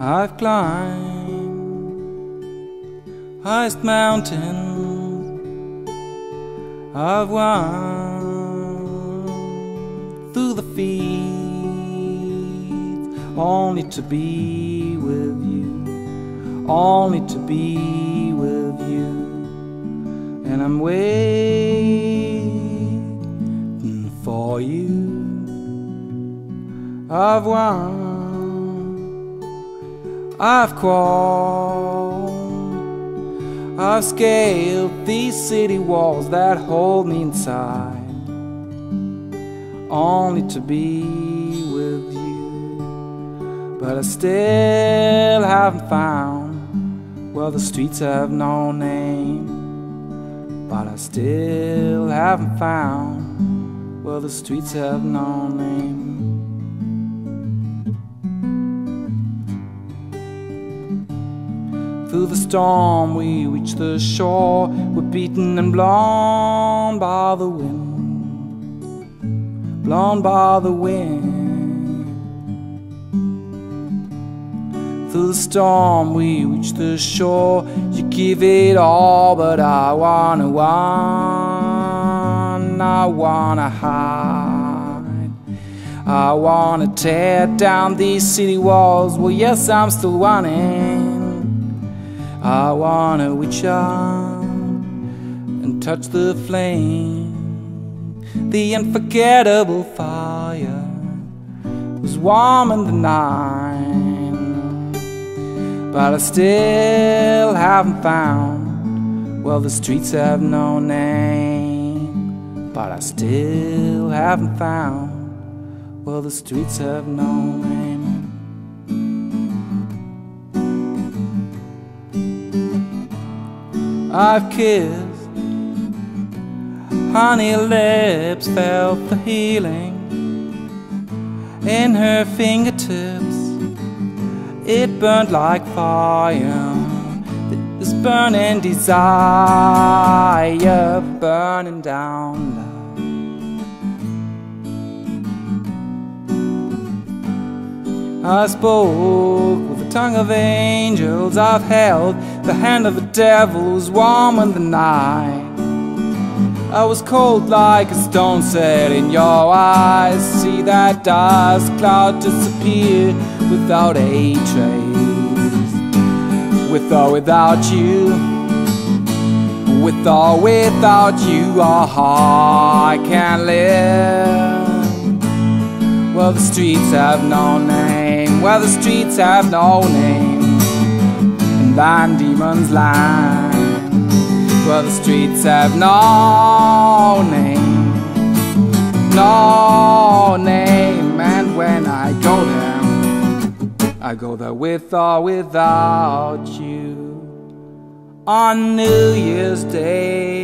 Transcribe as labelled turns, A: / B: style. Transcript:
A: I've climbed highest mountains. I've won through the fields only to be with you, only to be with you. And I'm waiting for you. I've won. I've crawled, I've scaled these city walls that hold me inside, only to be with you. But I still haven't found, well, the streets have no name. But I still haven't found, well, the streets have no name. Through the storm we reach the shore We're beaten and blown by the wind. Blown by the wind. Through the storm we reach the shore You give it all but I wanna run I wanna hide. I wanna tear down these city walls. Well yes I'm still running I wanna reach out and touch the flame. The unforgettable fire was warm in the night, but I still haven't found. Well, the streets have no name, but I still haven't found. Well, the streets have no name. I've kissed honey lips, felt the healing in her fingertips. It burned like fire, this burning desire, burning down love. I spoke with the tongue of angels. I've held the hand of the devil was warm in the night. I was cold like a stone set in your eyes. See that dust cloud disappear without a trace. With or without you, with or without you, I can't live. Well, the streets have no name. Well, the streets have no name. And blind demon's line Where the streets have no name. No name. And when I go there I go there with or without you. On New Year's Day